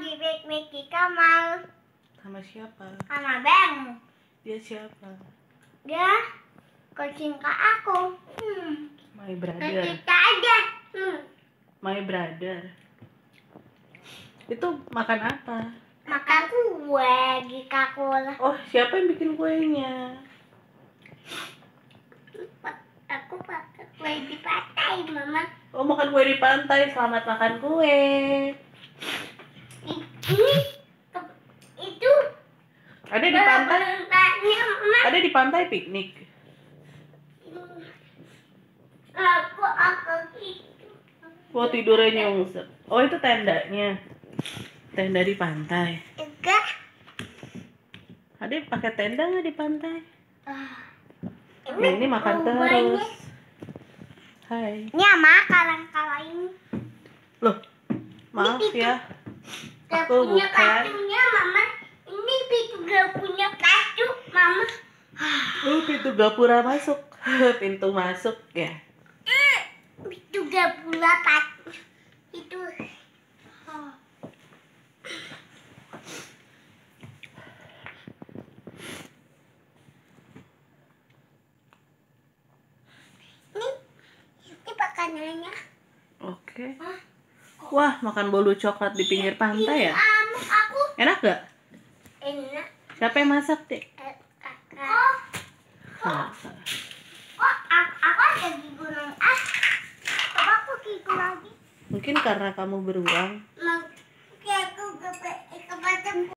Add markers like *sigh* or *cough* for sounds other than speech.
lagi piknik di kamar Sama siapa? sama Bang. Dia siapa? Dia kucing ke aku. Hmm. My brother. Kita aja. Hmm. My brother. Itu makan apa? Makan kue di kakul. Oh, siapa yang bikin kuenya? Aku pakai kue di pantai, Mama. Oh, makan kue di pantai. Selamat makan kue. Ini ke- itu Ada di pantai? Ada di pantai piknik. Aku aku itu. Oh, tidurnya nyungsep. Oh, itu tendanya. Tenda di pantai. Enggak. Ada pakai tenda nggak di pantai? Ah. Ini makan terus. Hai. Ini ama kalang kalang ini. Loh, maaf ya. Gak Aku punya bukan. Mama. Ini itu gak punya kartu, Mama. Oh, pintu gapura masuk. *laughs* pintu masuk ya. Itu gak pula kartu. Itu. Oh. Ini, ini makanannya. Oke. Hah? Wah, makan bolu coklat di pinggir pantai ya? Aku Enak gak? enak. Siapa yang masak, Dek? Eh, kakak. Masak. Kok aku, aku ada di gunung ah? Coba aku lagi. Mungkin karena kamu beruang.